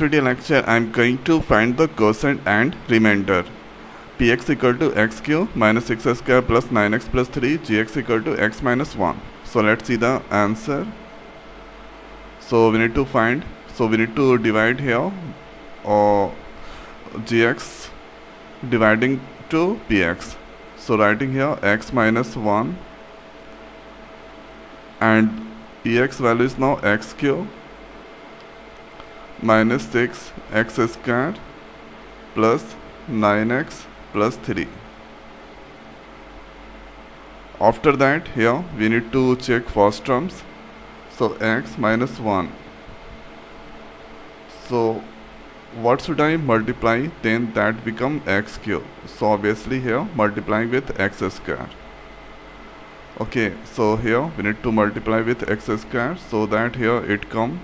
video lecture I am going to find the quotient and remainder. px equal to x cube minus x square plus 9x plus 3 gx equal to x minus 1. So let's see the answer. So we need to find, so we need to divide here or gx dividing to px. So writing here x minus 1 and ex value is now x cube minus 6 x squared plus 9x plus 3 after that here we need to check first terms so x minus 1 so what should I multiply? Then that become x cube so obviously here multiplying with x square. Okay so here we need to multiply with x square so that here it come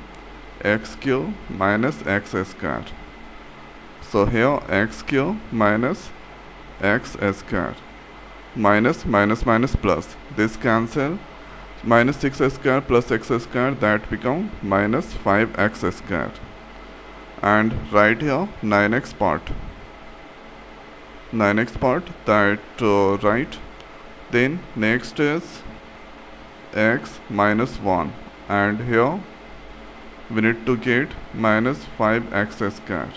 x cube minus x square. So here x cube minus x square minus minus minus plus. This cancel. Minus 6 square plus x square that become minus 5x square and right here 9x part. 9x part that uh, right. Then next is x minus 1 and here we need to get minus 5x square.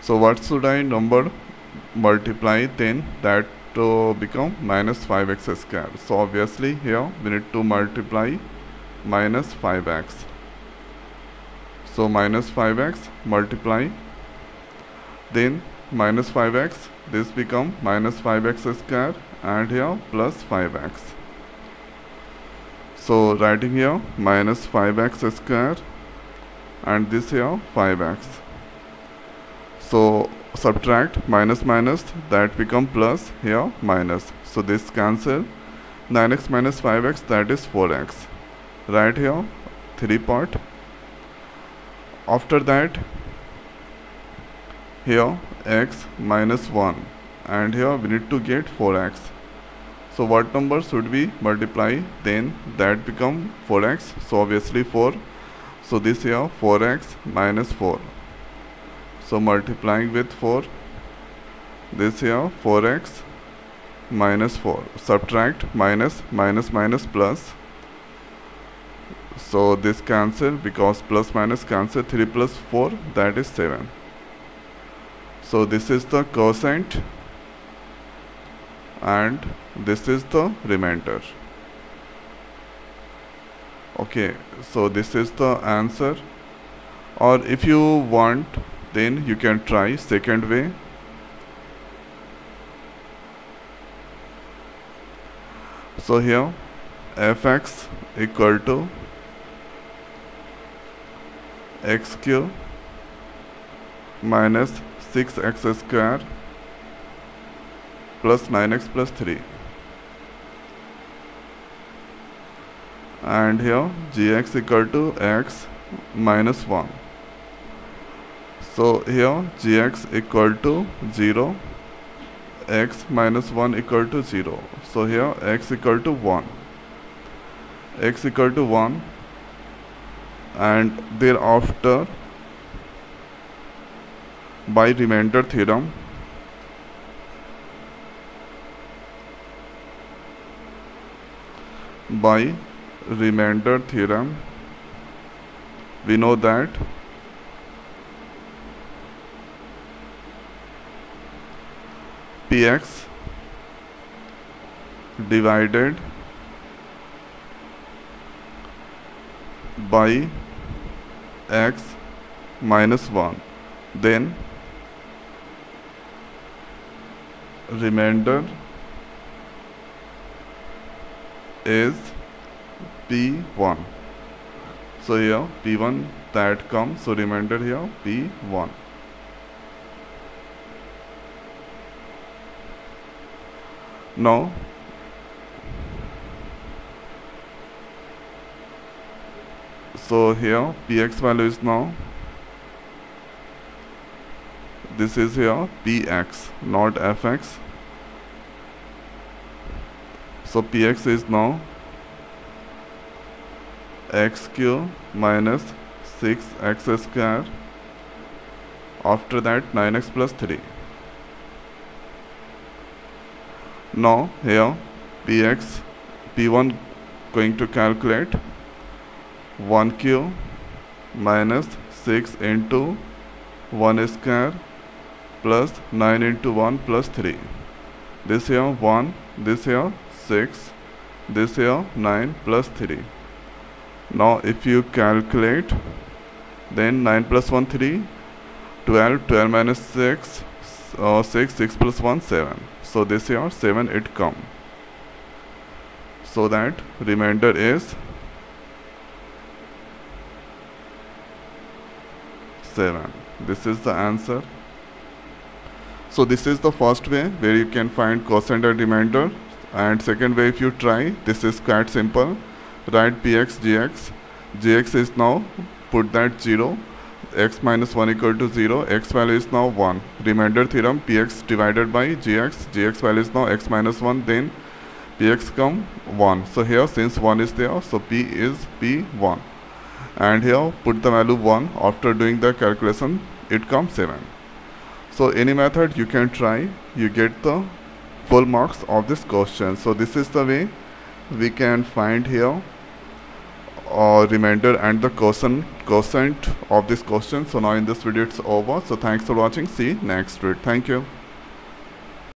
So what should I number multiply then that to become minus 5x square? So obviously here we need to multiply minus 5x so minus 5x multiply then minus 5x this become minus 5x square and here plus 5x so writing here minus 5x square and this here 5x so subtract minus minus that become plus here minus. So this cancel. 9x minus 5x that is 4x right here 3 part. After that here x minus 1 and here we need to get 4x so what number should we multiply? Then that become 4x so obviously 4 so this here 4x minus 4 so multiplying with 4 this here 4x minus 4 subtract minus minus minus plus. So this cancel because plus minus cancel 3 plus 4 that is 7 so this is the quotient and this is the remainder okay so this is the answer. Or if you want then you can try second way. So here fx equal to x cube minus 6x square plus 9x plus 3 and here gx equal to x minus 1 so here gx equal to 0 x minus 1 equal to 0 so here x equal to 1 x equal to 1 and thereafter by remainder theorem by remainder theorem we know that px divided by x minus 1 then remainder is P1 so here P1 that comes so remainder here P1 now so here px value is now this is here px not fx so px is now x cube minus 6x square. After that 9x plus 3 now here px p1 going to calculate 1q minus 6 into 1 square plus 9 into 1 plus 3 this here 1 this here 6 this here 9 plus 3 now if you calculate then 9 plus 1 3 12 12 minus 6 uh, 6 6 plus 1 7 so this here 7 it come. So that remainder is 7 this is the answer. So this is the first way where you can find quotient and remainder. And second way if you try this is quite simple write px gx gx is now put that 0 x minus 1 equal to 0 x value is now 1 remainder theorem px divided by gx gx value is now x minus 1 then px come 1 so here since 1 is there so p is p1 and here put the value 1 after doing the calculation it comes 7 so any method you can try you get the full marks of this question. So this is the way we can find here uh, remainder and the quotient quotient of this question. So now in this video it's over. So thanks for watching. See next video thank you